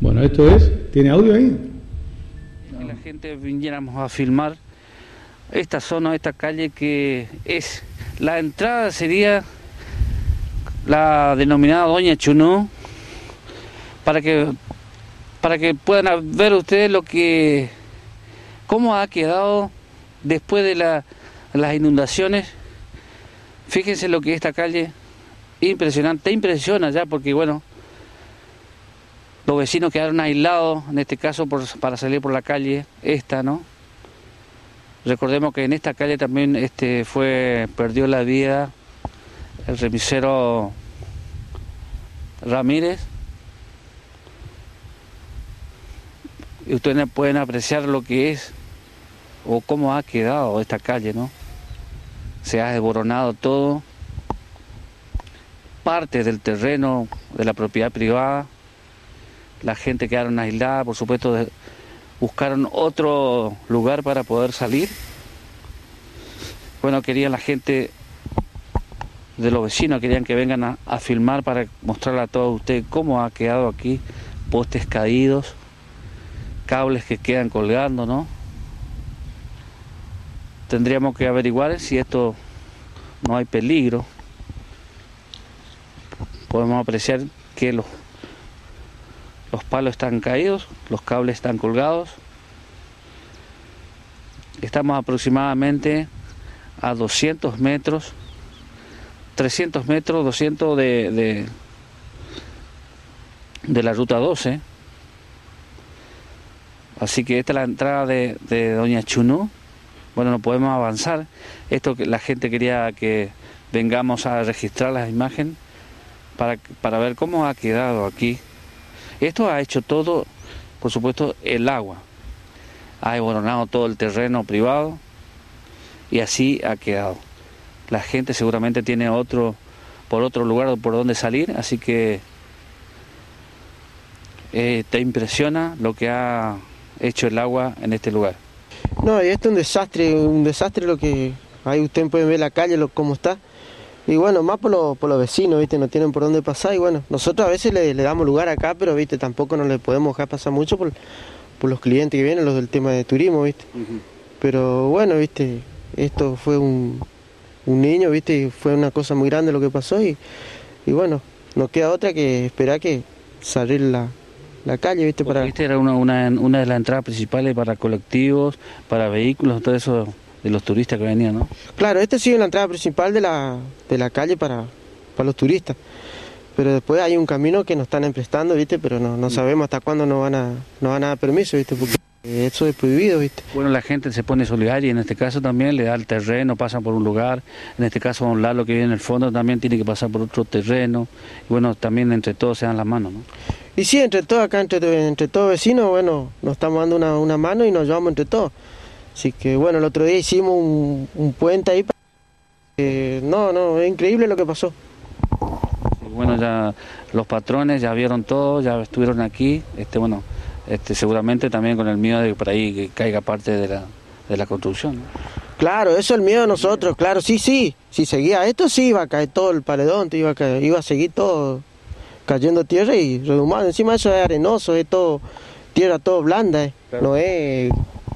Bueno, esto es, ¿tiene audio ahí? La gente viniéramos a filmar esta zona, esta calle que es, la entrada sería la denominada Doña Chunú, para que, para que puedan ver ustedes lo que, cómo ha quedado después de la, las inundaciones. Fíjense lo que es esta calle, impresionante, impresiona ya porque bueno, los vecinos quedaron aislados, en este caso para salir por la calle, esta, ¿no? Recordemos que en esta calle también este, fue, perdió la vida el remisero Ramírez. Y ustedes pueden apreciar lo que es o cómo ha quedado esta calle, ¿no? Se ha desboronado todo, parte del terreno de la propiedad privada, la gente quedaron aislada, por supuesto, buscaron otro lugar para poder salir. Bueno, querían la gente de los vecinos, querían que vengan a, a filmar para mostrarle a todos ustedes cómo ha quedado aquí, postes caídos, cables que quedan colgando, ¿no? Tendríamos que averiguar si esto no hay peligro. Podemos apreciar que los los palos están caídos, los cables están colgados. Estamos aproximadamente a 200 metros, 300 metros, 200 de, de, la ruta 12. Así que esta es la entrada de, de Doña Chunú. Bueno, no podemos avanzar. Esto que la gente quería que vengamos a registrar las imágenes para, para ver cómo ha quedado aquí esto ha hecho todo, por supuesto, el agua. Ha desboronado todo el terreno privado y así ha quedado. La gente seguramente tiene otro por otro lugar por donde salir, así que eh, te impresiona lo que ha hecho el agua en este lugar. No, esto es un desastre, un desastre lo que ahí ustedes pueden ver la calle, lo, cómo está. Y bueno, más por, lo, por los vecinos, ¿viste? No tienen por dónde pasar. Y bueno, nosotros a veces le, le damos lugar acá, pero, ¿viste? Tampoco no le podemos dejar pasar mucho por, por los clientes que vienen, los del tema de turismo, ¿viste? Pero bueno, ¿viste? Esto fue un, un niño, ¿viste? Y fue una cosa muy grande lo que pasó y, y bueno, nos queda otra que esperar que salir la, la calle, ¿viste? Para... Esta era una, una, una de las entradas principales para colectivos, para vehículos, todo eso de los turistas que venían, ¿no? Claro, esta es la entrada principal de la, de la calle para, para los turistas. Pero después hay un camino que nos están emprestando, ¿viste? Pero no, no sabemos hasta cuándo nos van a, nos van a dar permiso, ¿viste? Porque eso es prohibido, ¿viste? Bueno, la gente se pone solidaria y en este caso también le da el terreno, pasan por un lugar. En este caso, un Lalo que vive en el fondo también tiene que pasar por otro terreno. Y bueno, también entre todos se dan las manos, ¿no? Y sí, entre todos, acá entre, entre todos vecinos, bueno, nos estamos dando una, una mano y nos llevamos entre todos. Así que bueno, el otro día hicimos un, un puente ahí. Eh, no, no, es increíble lo que pasó. Bueno, ya los patrones ya vieron todo, ya estuvieron aquí. Este, bueno, este, seguramente también con el miedo de que por ahí que caiga parte de la, de la construcción. ¿no? Claro, eso es el miedo de nosotros, claro, sí, sí. Si seguía esto, sí iba a caer todo el paredón, iba a, caer, iba a seguir todo cayendo tierra y redumando. Encima eso es arenoso, es todo tierra todo blanda, eh. claro. no es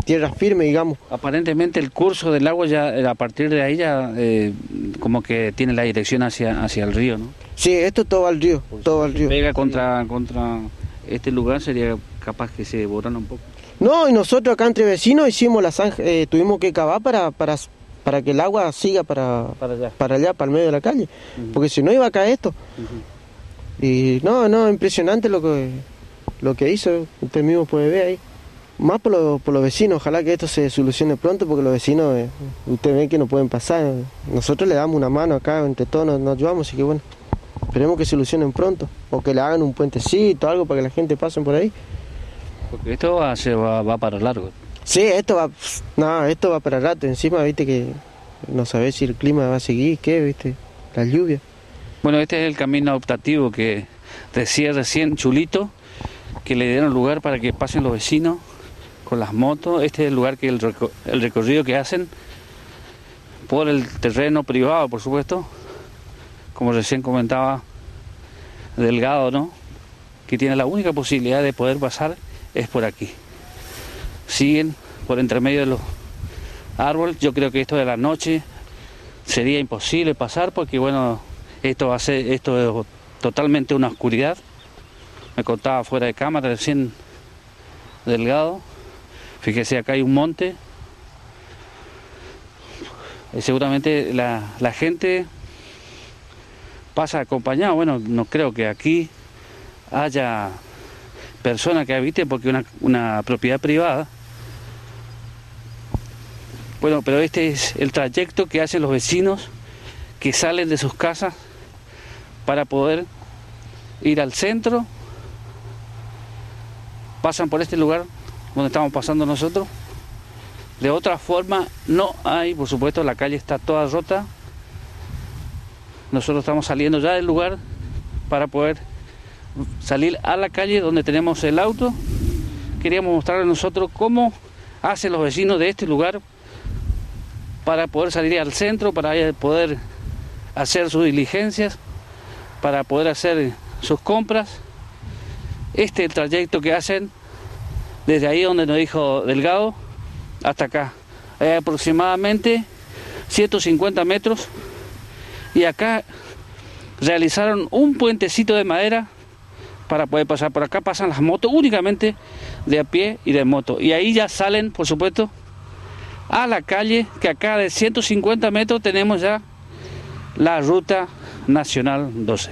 tierra firme, digamos. Aparentemente el curso del agua ya a partir de ahí ya eh, como que tiene la dirección hacia, hacia el río, ¿no? Sí, esto todo al río, Por todo si al río. Pega contra, contra este lugar sería capaz que se borrara un poco. No, y nosotros acá entre vecinos hicimos la zanja, eh, tuvimos que cavar para, para, para que el agua siga para, Para allá. para allá, para el medio de la calle, porque si no iba a caer esto. Y no, no, impresionante lo que, lo que hizo, usted mismo puede ver ahí. Más por, lo- por los vecinos, ojalá que esto se solucione pronto, porque los vecinos, eh, ustedes ven que no pueden pasar. Nosotros le damos una mano acá, entre todos nos, nos ayudamos, así que bueno, esperemos que solucionen pronto, o que le hagan un puentecito, algo para que la gente pase por ahí. Porque esto va, se va, va para largo. Sí, esto va, no, esto va para rato, encima, viste que no sabés si el clima va a seguir, qué, viste, la lluvia. Bueno, este es el camino optativo que decía recién Chulito, que le dieron lugar para que pasen los vecinos las motos. Este es el lugar que el, el recorrido que hacen por el terreno privado, por supuesto, como recién comentaba Delgado, ¿no? que tiene la única posibilidad de poder pasar es por aquí. Siguen por entre medio de los árboles. Yo creo que esto de la noche sería imposible pasar porque bueno, esto va a ser esto es totalmente una oscuridad. Me contaba fuera de cámara recién delgado. Fíjese acá hay un monte. Y seguramente la, la gente pasa acompañado. Bueno, no creo que aquí haya personas que habiten porque una, una propiedad privada. Bueno, pero este es el trayecto que hacen los vecinos que salen de sus casas para poder ir al centro. Pasan por este lugar donde estamos pasando nosotros. De otra forma no hay, por supuesto, la calle está toda rota. Nosotros estamos saliendo ya del lugar para poder salir a la calle donde tenemos el auto. Queríamos mostrarles nosotros cómo hacen los vecinos de este lugar para poder salir al centro, para poder hacer sus diligencias, para poder hacer sus compras. Este es el trayecto que hacen desde ahí donde nos dijo Delgado hasta acá. Hay aproximadamente 150 metros y acá realizaron un puentecito de madera para poder pasar. Por acá pasan las motos únicamente de a pie y de moto. Y ahí ya salen, por supuesto, a la calle, que acá de 150 metros tenemos ya la ruta nacional 12.